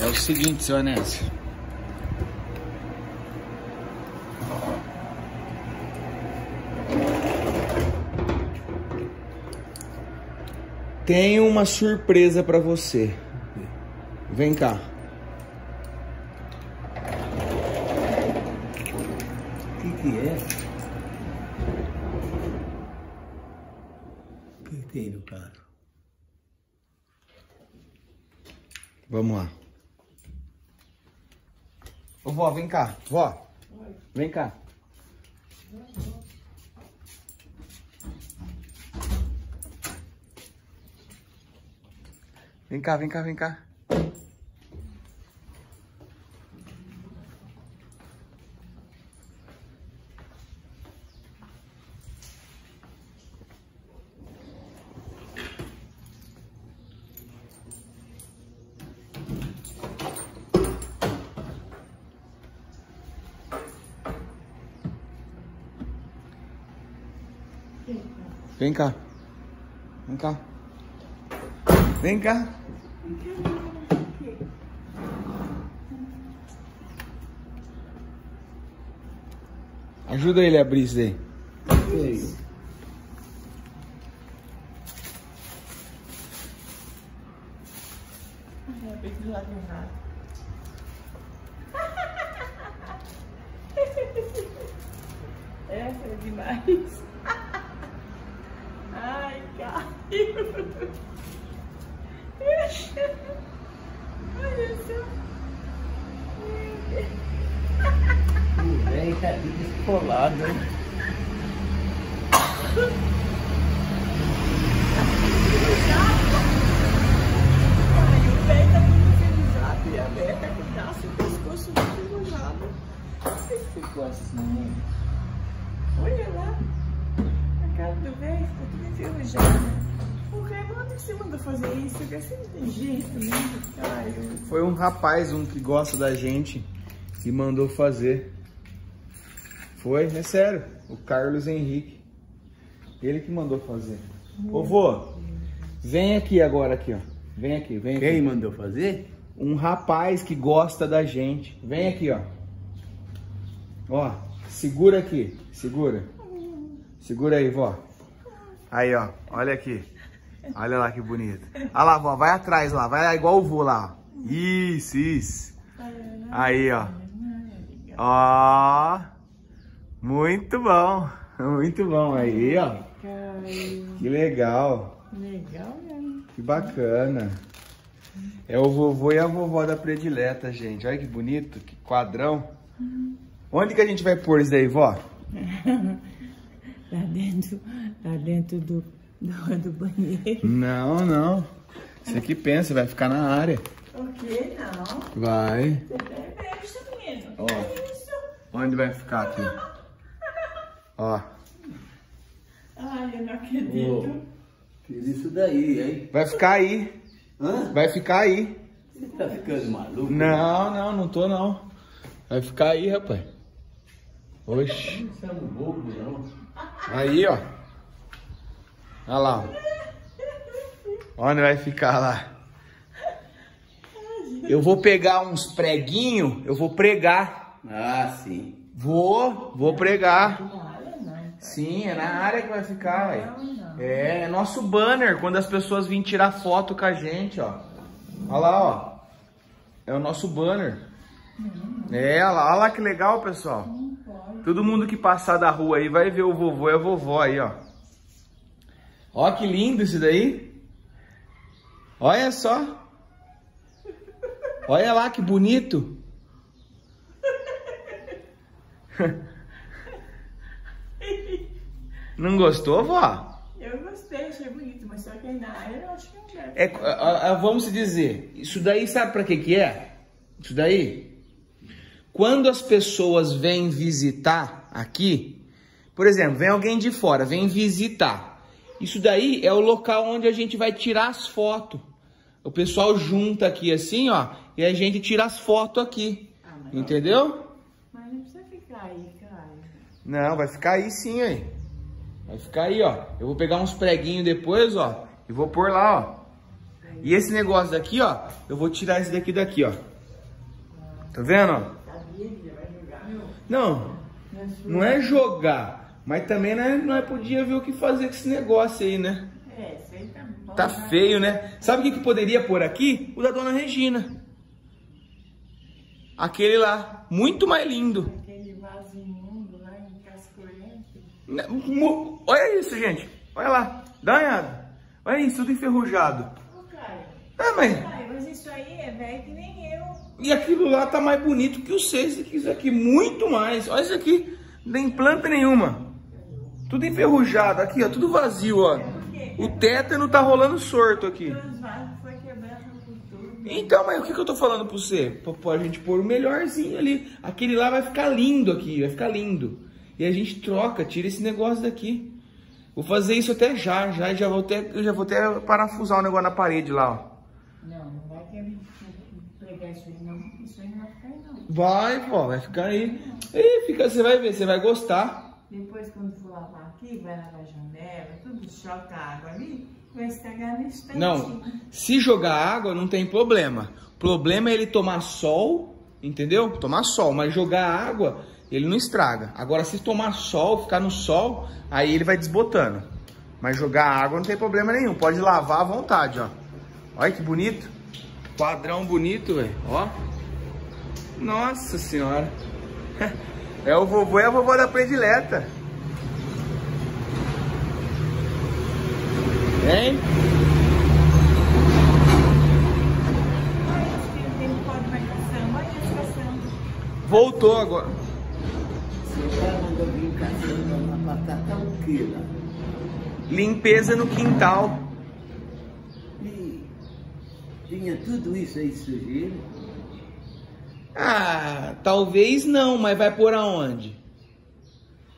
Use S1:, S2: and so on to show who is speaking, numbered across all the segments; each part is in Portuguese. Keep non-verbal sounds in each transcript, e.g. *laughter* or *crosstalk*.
S1: É o seguinte, seu Anésio. Tenho uma surpresa pra você. Vem cá.
S2: O que, que é? O que tem no carro?
S1: Vamos lá. Ô vó, vem cá. Vó. Vem cá. Vem cá, vem cá, vem cá. Vem cá. Vem cá. Vem cá. Ajuda ele a abrir isso daí.
S2: É isso?
S3: Essa é demais. Ai, caiu. Olha só.
S2: O velho tá descolado,
S3: ficou assim? Olha lá. A cara do velho ficou tudo enferrujada. Você mandou fazer isso? Porque assim não tem jeito, né? Ai, eu-
S1: Foi um rapaz, um que gosta da gente, que mandou fazer. Foi, é sério. O Carlos Henrique. Ele que mandou fazer. Ô vô, vem aqui agora aqui, ó. Vem aqui, vem aqui.
S2: Quem mandou fazer?
S1: Um rapaz que gosta da gente. Vem aqui, ó. Ó, segura aqui, segura. Segura aí, vó. Aí, ó, olha aqui. Olha lá que bonito. Olha lá, vó, vai atrás lá, vai lá igual o vô lá. Isso, isso. Aí, ó. Ó. Muito bom. *laughs* Muito bom aí, ó. Que legal.
S3: Legal mesmo.
S1: Que bacana. É o vovô e a vovó da predileta, gente. Olha que bonito, que quadrão. Onde que a gente vai pôr isso aí, vó? *laughs*
S3: Lá dentro, lá dentro do, do, do banheiro.
S1: Não, não. Você que pensa, vai ficar na área.
S3: O quê? Não.
S1: Vai.
S3: Você é menino.
S1: Ó.
S3: É isso.
S1: Onde vai ficar aqui? Ó.
S3: Ai, eu não acredito.
S2: Fiz isso daí, hein?
S1: Vai ficar aí.
S2: Hã?
S1: Vai ficar aí.
S2: Você tá ficando maluco?
S1: Não, não, não tô não. Vai ficar aí, rapaz. Oxi.
S2: Não somos bobos, não.
S1: Aí, ó. Olha lá. Onde vai ficar lá? Eu vou pegar uns preguinhos, eu vou pregar.
S2: Ah, sim.
S1: Vou, vou pregar.
S3: Não.
S1: Sim, é na área que vai ficar, ué. É, é nosso banner quando as pessoas virem tirar foto com a gente, ó. Olha lá, ó. É o nosso banner. É, olha lá, olha lá que legal, pessoal. Todo mundo que passar da rua aí vai ver o vovô e a vovó aí, ó. Ó que lindo isso daí. Olha só. Olha lá que bonito. Não gostou, vó?
S3: Eu gostei, achei bonito, mas só que na área eu acho que não deve.
S1: É, a- a- vamos dizer, isso daí sabe pra que que é? Isso daí? Quando as pessoas vêm visitar aqui, por exemplo, vem alguém de fora, vem visitar. Isso daí é o local onde a gente vai tirar as fotos. O pessoal junta aqui assim, ó, e a gente tira as fotos aqui.
S3: Ah, mas-
S1: Entendeu?
S3: Mas não precisa ficar aí, cara.
S1: Não, vai ficar aí sim, aí. Vai ficar aí, ó. Eu vou pegar uns preguinhos depois, ó, e vou pôr lá, ó. E esse negócio daqui, ó, eu vou tirar esse daqui daqui, ó. Tá vendo, ó?
S3: Meu?
S1: Não, não é jogar, mas também né, nós podia ver o que fazer com esse negócio aí, né?
S3: É, isso aí tá bom.
S1: Tá
S3: né?
S1: feio, né? Sabe o que, que poderia pôr aqui? O da Dona Regina. Aquele lá, muito mais lindo.
S3: Aquele vaso imundo lá em Cascorente.
S1: Né, Olha isso, gente. Olha lá, olhada. Olha isso, tudo enferrujado.
S3: Ô, Caio.
S1: Ah, mas...
S3: Caio, mas isso aí é velho que nem eu.
S1: E aquilo lá tá mais bonito que o seis que isso aqui, muito mais. Olha isso aqui, não tem planta nenhuma. Tudo enferrujado, aqui ó, tudo vazio ó. O tétano tá rolando sorto aqui. Então, mas o que, que eu tô falando pra você? Pra, pra gente pôr o melhorzinho ali. Aquele lá vai ficar lindo aqui, vai ficar lindo. E a gente troca, tira esse negócio daqui. Vou fazer isso até já, já, e já vou até, eu já vou até parafusar o negócio na parede lá, ó.
S3: Não, não vai querer pegar isso aí não. Isso aí não vai ficar aí não.
S1: Vai, pô, vai ficar aí. Ih, fica, você vai ver, você vai gostar.
S3: Depois quando for lavar aqui, vai lavar a janela, tudo, choca a água ali, vai estragar no instante.
S1: Não, se jogar água não tem problema. Problema é ele tomar sol, entendeu? Tomar sol, mas jogar água ele não estraga. Agora se tomar sol, ficar no sol, aí ele vai desbotando. Mas jogar água não tem problema nenhum. Pode lavar à vontade, ó. Olha que bonito. Quadrão bonito, velho. Ó. Nossa senhora. *laughs* É o vovô e a vovó da predileta. Hein?
S3: Olha, os filhos dele podem mais caçamba, olha eles caçando.
S1: Voltou agora.
S2: Seu pai mandou vir caçando uma batata um quilo.
S1: Limpeza no quintal.
S2: E tinha tudo isso aí sujeira.
S1: Ah, talvez não, mas vai pôr aonde?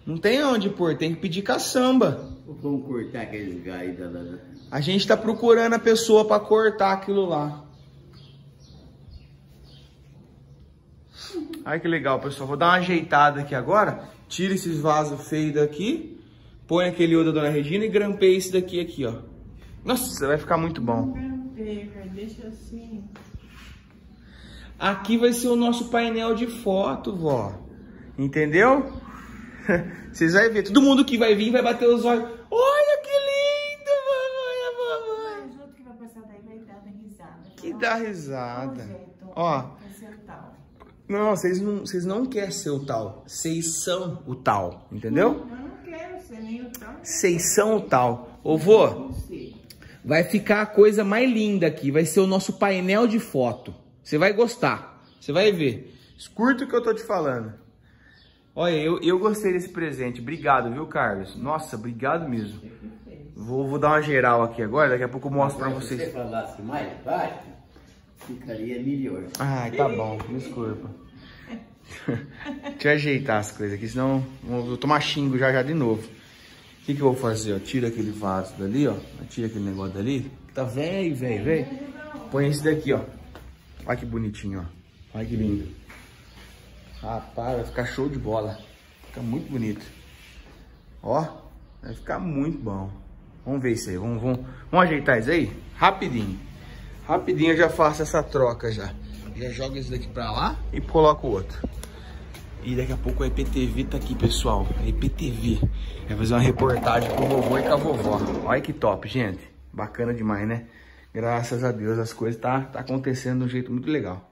S1: Não tem aonde pôr, tem que pedir caçamba.
S2: Vamos cortar aqueles galhos da...
S1: A gente tá procurando a pessoa pra cortar aquilo lá. Ai que legal, pessoal. Vou dar uma ajeitada aqui agora. Tira esses vasos feios daqui. Põe aquele outro da Dona Regina e grampeia esse daqui aqui, ó. Nossa, vai ficar muito bom.
S3: Não pega, deixa assim.
S1: Aqui vai ser o nosso painel de foto, vó. Entendeu? *laughs* Vocês vão ver. Todo mundo que vai vir vai bater os olhos. Olha que lindo, mamãe, mamãe.
S3: Os outros que vai passar daí vai dar risada.
S1: Que
S3: Fala,
S1: dá
S3: "Ó,
S1: risada.
S3: Então,
S1: Ó.
S3: vai ser o tal."
S1: Não, vocês não, vocês não querem ser o tal. Vocês são o tal. Entendeu?
S3: Eu não quero ser nem o tal.
S1: Vocês são o tal. Ô, vô, vai ficar a coisa mais linda aqui. Vai ser o nosso painel de foto. Você vai gostar. Você vai ver. Escuta o que eu tô te falando. Olha, eu, eu gostei desse presente. Obrigado, viu, Carlos? Nossa, obrigado mesmo. Vou, vou dar uma geral aqui agora. Daqui a pouco eu mostro pra
S2: Se você
S1: vocês.
S2: falasse mais baixo, ficaria melhor.
S1: Ai, tá bom. Desculpa. *laughs* Deixa eu ajeitar as coisas aqui, senão eu vou tomar xingo já já de novo. O que, que eu vou fazer? Ó? Tira aquele vaso dali, ó. Tira aquele negócio dali. Tá velho, velho, velho. Põe esse daqui, ó. Olha que bonitinho, ó. Olha que lindo. Rapaz, vai ficar show de bola. Fica muito bonito. Ó, vai ficar muito bom. Vamos ver isso aí. Vamos, vamos, vamos ajeitar isso aí? Rapidinho. Rapidinho eu já faço essa troca já. Já jogo esse daqui pra lá e coloco o outro. E daqui a pouco a IPTV tá aqui, pessoal. IPTV. Vai fazer uma reportagem com o vovô e com a vovó. Olha que top, gente. Bacana demais, né? Graças a Deus as coisas tá, tá acontecendo de um jeito muito legal.